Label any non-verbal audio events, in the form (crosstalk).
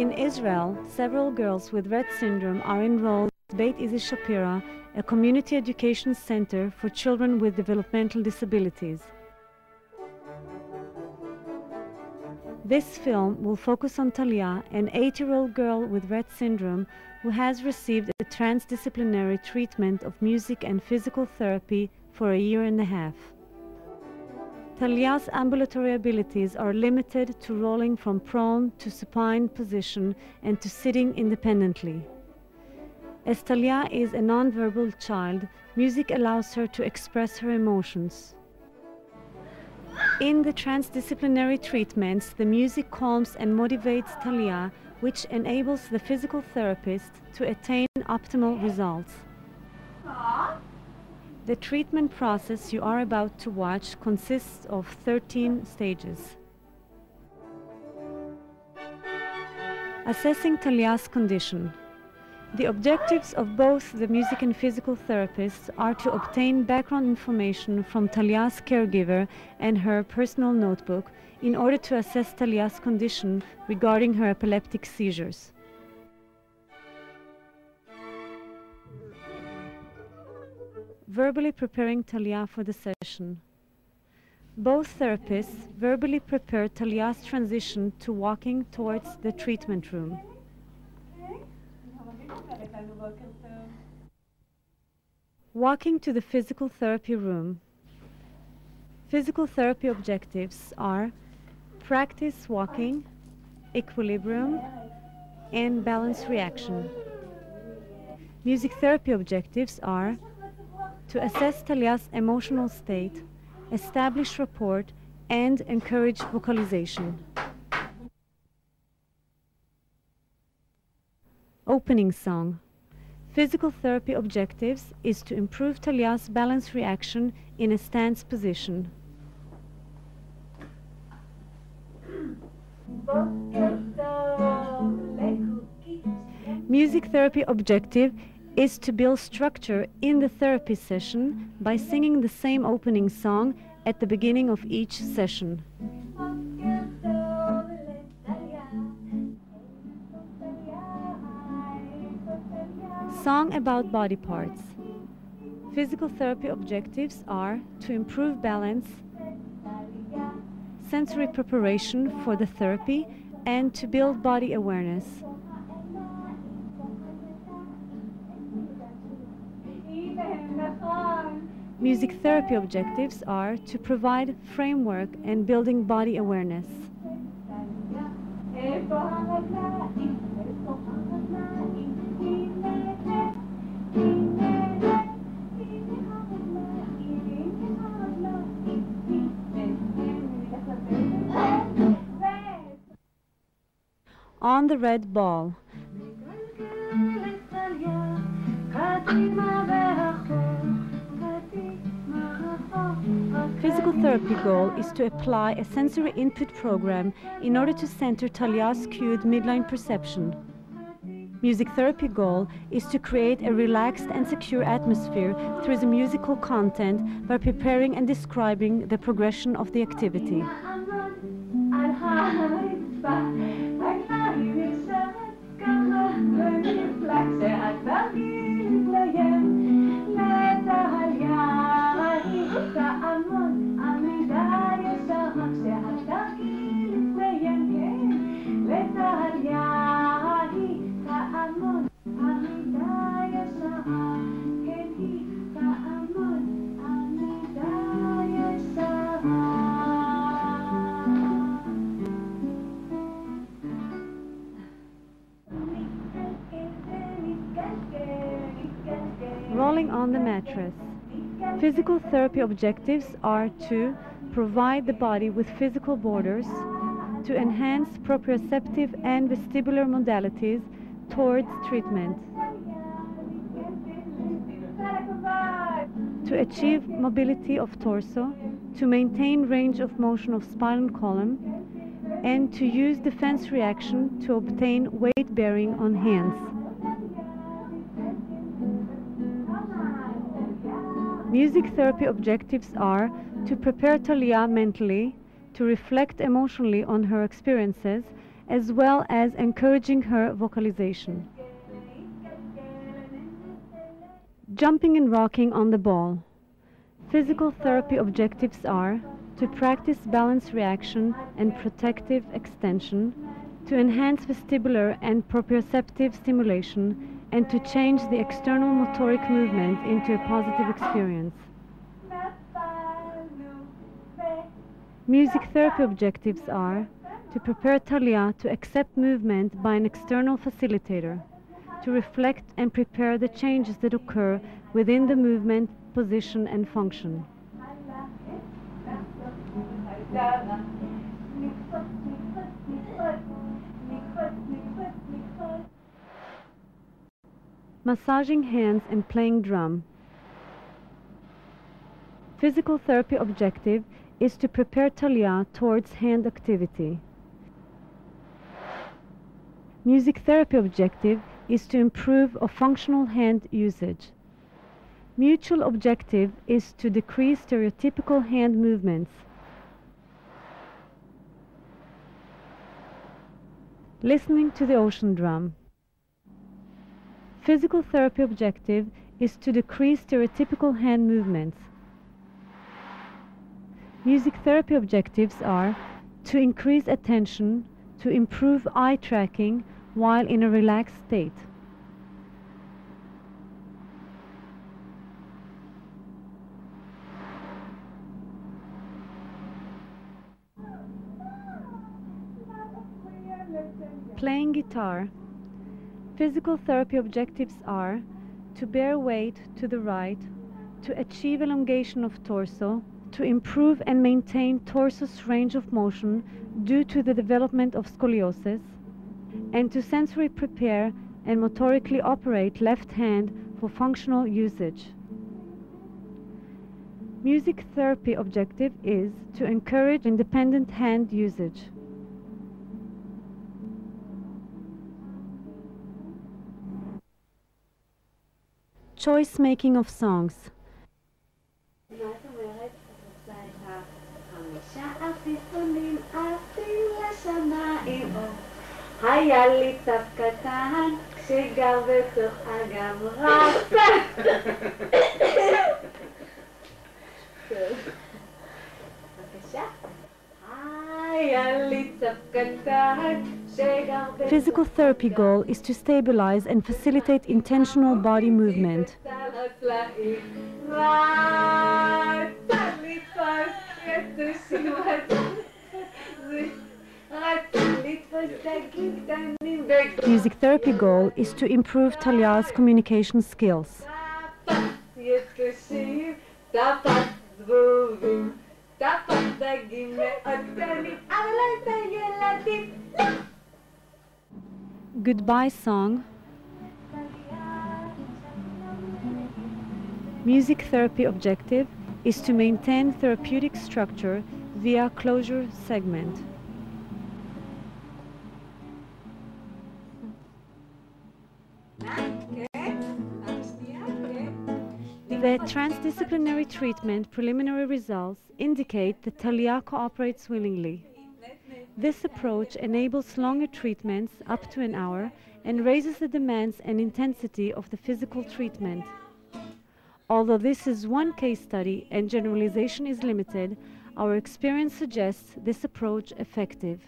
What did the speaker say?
In Israel, several girls with Rett syndrome are enrolled at Beit Issie Shapiro, a community education center for children with developmental disabilities. This film will focus on Talia, an eight-year-old girl with Rett syndrome who has received a transdisciplinary treatment of music and physical therapy for a year and a half. Talia's ambulatory abilities are limited to rolling from prone to supine position and to sitting independently. As Talia is a nonverbal child, music allows her to express her emotions. In the transdisciplinary treatments, the music calms and motivates Talia, which enables the physical therapist to attain optimal results. The treatment process you are about to watch consists of 13 stages. Assessing Talia's condition. The objectives of both the music and physical therapists are to obtain background information from Talia's caregiver and her personal notebook in order to assess Talia's condition regarding her epileptic seizures. Verbally preparing Talia for the session. Both therapists verbally prepare Talia's transition to walking towards the treatment room. Walking to the physical therapy room. Physical therapy objectives are practice walking, equilibrium, and balance reaction. Music therapy objectives are to assess Talia's emotional state, establish rapport, and encourage vocalization. Opening song. Physical therapy objectives is to improve Talia's balance reaction in a stance position. Music therapy objective is to build structure in the therapy session by singing the same opening song at the beginning of each session. Song about body parts. Physical therapy objectives are to improve balance, sensory preparation for the therapy, and to build body awareness. Music therapy objectives are to provide framework and building body awareness. On the red ball. Therapy goal is to apply a sensory input program in order to center Talia's cued midline perception. Music therapy goal is to create a relaxed and secure atmosphere through the musical content by preparing and describing the progression of the activity. (laughs) Physical therapy objectives are to provide the body with physical borders, to enhance proprioceptive and vestibular modalities towards treatment, to achieve mobility of torso, to maintain range of motion of spinal column, and to use defense reaction to obtain weight bearing on hands. Music therapy objectives are to prepare Talia mentally, to reflect emotionally on her experiences, as well as encouraging her vocalization. Jumping and rocking on the ball. Physical therapy objectives are to practice balance reaction and protective extension, to enhance vestibular and proprioceptive stimulation, and to change the external motoric movement into a positive experience. Music therapy objectives are to prepare Talia to accept movement by an external facilitator, to reflect and prepare the changes that occur within the movement, position, and function. Massaging hands and playing drum. Physical therapy objective is to prepare Talia towards hand activity. Music therapy objective is to improve a functional hand usage. Mutual objective is to decrease stereotypical hand movements. Listening to the ocean drum. Physical therapy objective is to decrease stereotypical hand movements. Music therapy objectives are to increase attention, to improve eye tracking while in a relaxed state. Playing guitar. Physical therapy objectives are to bear weight to the right, to achieve elongation of torso, to improve and maintain torso's range of motion due to the development of scoliosis, and to sensory prepare and motorically operate left hand for functional usage. Music therapy objective is to encourage independent hand usage. Choice making of songs. היה לי צב קטן שגר בתוך אגם רצה. בבקשה. היה לי צב קטן שגר בתוך Physical therapy goal is to stabilize and facilitate intentional body movement. Music therapy goal is to improve Talia's communication skills. Goodbye song. Music therapy objective is to maintain therapeutic structure via closure segment. The transdisciplinary treatment preliminary results indicate that Talia cooperates willingly. This approach enables longer treatments, up to an hour, and raises the demands and intensity of the physical treatment. Although this is one case study and generalization is limited, our experience suggests this approach effective.